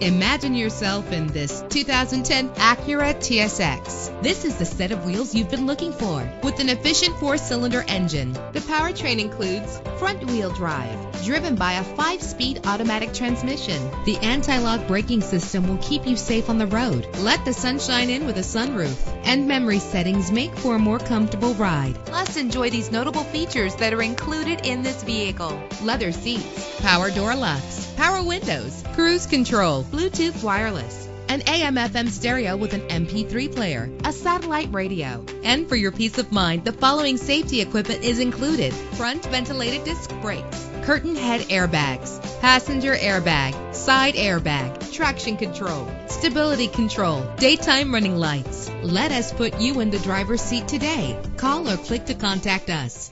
Imagine yourself in this 2010 Acura TSX. This is the set of wheels you've been looking for with an efficient four-cylinder engine. The powertrain includes front-wheel drive, driven by a five-speed automatic transmission. The anti-lock braking system will keep you safe on the road. Let the sunshine in with a sunroof. And memory settings make for a more comfortable ride. Plus, enjoy these notable features that are included in this vehicle. Leather seats, power door locks, power windows, cruise control, Bluetooth wireless, an AM FM stereo with an MP3 player, a satellite radio. And for your peace of mind, the following safety equipment is included. Front ventilated disc brakes, curtain head airbags, passenger airbag, side airbag, traction control, stability control, daytime running lights. Let us put you in the driver's seat today. Call or click to contact us.